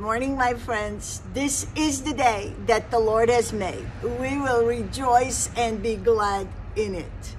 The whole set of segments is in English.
morning, my friends. This is the day that the Lord has made. We will rejoice and be glad in it.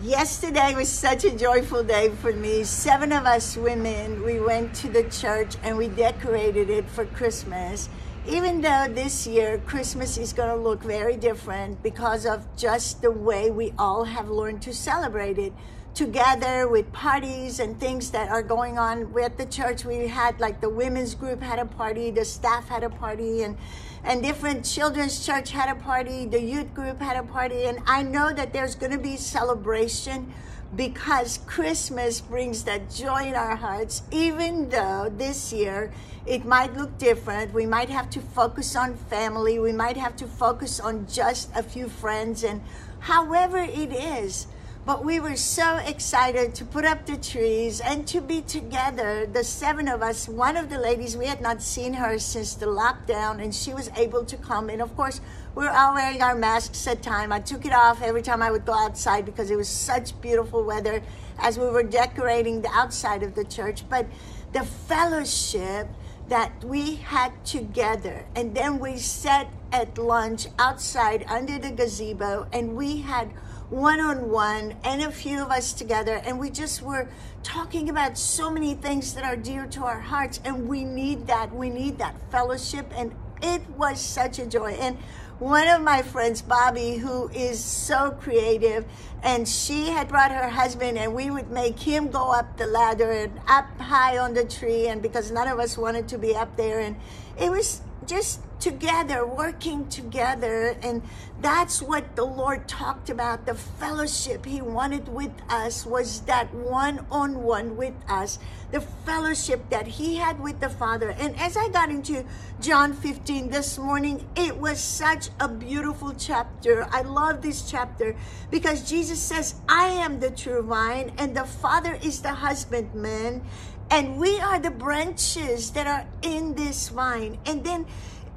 Yesterday was such a joyful day for me. Seven of us women, we went to the church and we decorated it for Christmas. Even though this year Christmas is going to look very different because of just the way we all have learned to celebrate it together with parties and things that are going on with the church. We had like the women's group had a party, the staff had a party, and and different children's church had a party, the youth group had a party, and I know that there's going to be celebration because Christmas brings that joy in our hearts, even though this year it might look different. We might have to focus on family, we might have to focus on just a few friends, and however it is, but we were so excited to put up the trees and to be together, the seven of us. One of the ladies, we had not seen her since the lockdown, and she was able to come. And of course, we are all wearing our masks at time. I took it off every time I would go outside because it was such beautiful weather as we were decorating the outside of the church. But the fellowship that we had together, and then we sat at lunch outside under the gazebo, and we had one on one and a few of us together. And we just were talking about so many things that are dear to our hearts. And we need that. We need that fellowship. And it was such a joy. And one of my friends, Bobby, who is so creative, and she had brought her husband, and we would make him go up the ladder and up high on the tree, and because none of us wanted to be up there, and it was just together, working together. And that's what the Lord talked about. The fellowship He wanted with us was that one on one with us, the fellowship that He had with the Father. And as I got into John 15 this morning, it was such a beautiful chapter. I love this chapter because Jesus says, I am the true vine, and the Father is the husbandman. And we are the branches that are in this vine. And then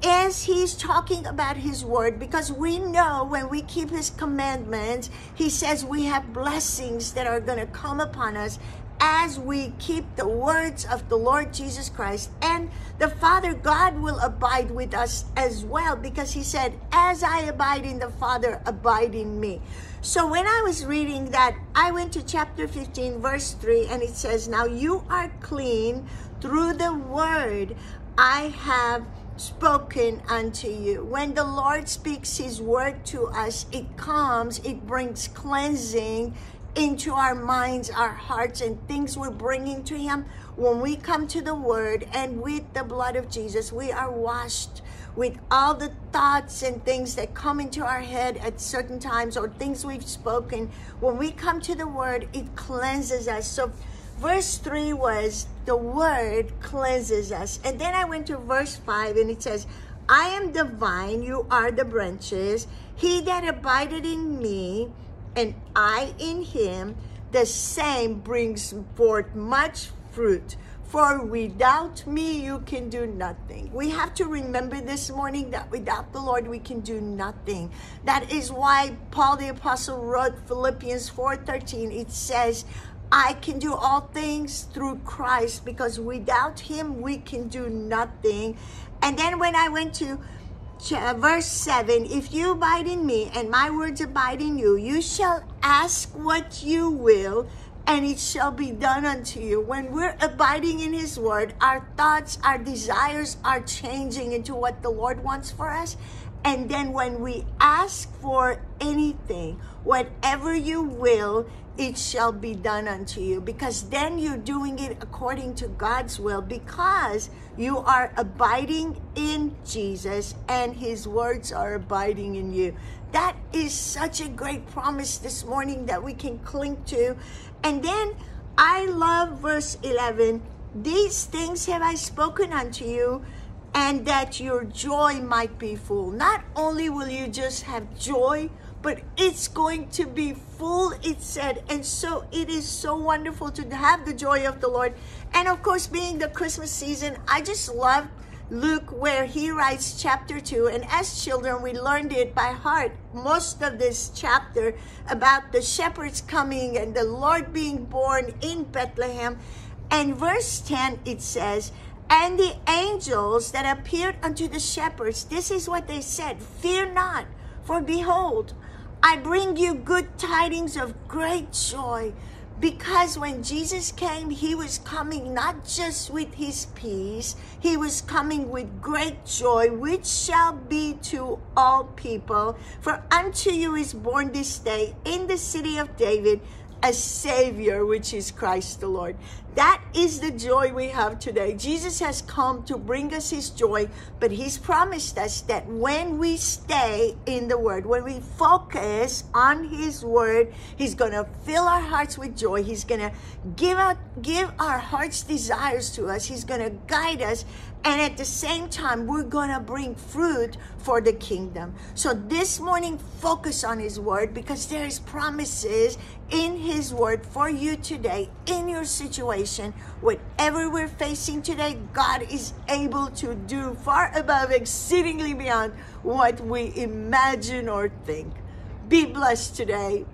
as he's talking about his word, because we know when we keep his commandments, he says we have blessings that are going to come upon us as we keep the words of the Lord Jesus Christ. And the Father God will abide with us as well, because he said, As I abide in the Father, abide in me. So when I was reading that, I went to chapter 15, verse 3, and it says, Now you are clean through the word I have spoken unto you. When the Lord speaks his word to us, it comes, it brings cleansing into our minds, our hearts, and things we're bringing to him. When we come to the word and with the blood of Jesus, we are washed with all the thoughts and things that come into our head at certain times or things we've spoken. When we come to the word, it cleanses us. So verse 3 was the word cleanses us. And then I went to verse 5 and it says, I am the vine, you are the branches. He that abideth in me, and I in him, the same brings forth much fruit. For without me, you can do nothing. We have to remember this morning that without the Lord, we can do nothing. That is why Paul the Apostle wrote Philippians 4.13. It says, I can do all things through Christ because without him we can do nothing. And then when I went to Uh, verse 7 If you abide in me and my words abide in you, you shall ask what you will, and it shall be done unto you. When we're abiding in his word, our thoughts, our desires are changing into what the Lord wants for us. And then when we ask for anything, whatever you will, it shall be done unto you. Because then you're doing it according to God's will, because you are abiding in Jesus and his words are abiding in you. That is such a great promise this morning that we can cling to. And then I love verse 11. These things have I spoken unto you and that your joy might be full. Not only will you just have joy, but it's going to be full, it said. And so it is so wonderful to have the joy of the Lord. And of course, being the Christmas season, I just love Luke where he writes chapter 2. And as children, we learned it by heart, most of this chapter about the shepherds coming and the Lord being born in Bethlehem. And verse 10, it says, And the angels that appeared unto the shepherds, this is what they said Fear not, for behold, I bring you good tidings of great joy. Because when Jesus came, he was coming not just with his peace, he was coming with great joy, which shall be to all people. For unto you is born this day in the city of David a Savior, which is Christ the Lord. That is the joy we have today. Jesus has come to bring us his joy, but he's promised us that when we stay in the word, when we focus on his word, he's going to fill our hearts with joy. He's going to give out give our heart's desires to us. He's going to guide us and at the same time we're going to bring fruit for the kingdom. So this morning focus on his word because there is promises in his word for you today in your situation whatever we're facing today, God is able to do far above, exceedingly beyond what we imagine or think. Be blessed today.